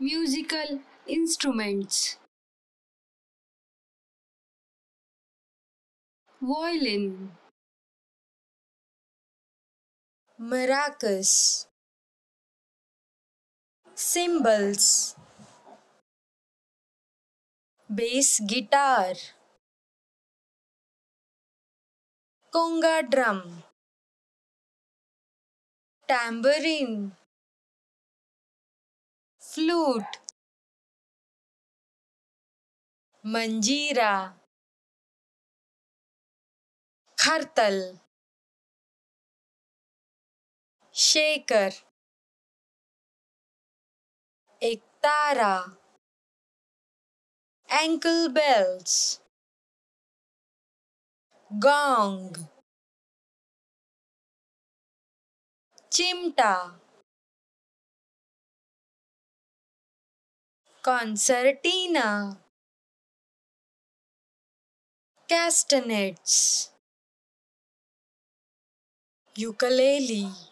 Musical instruments. Violin. Maracas, cymbals, bass guitar, conga drum, tambourine, flute manjira khartal shaker ektara ankle bells gong chimta concertina. Castanets. Ukulele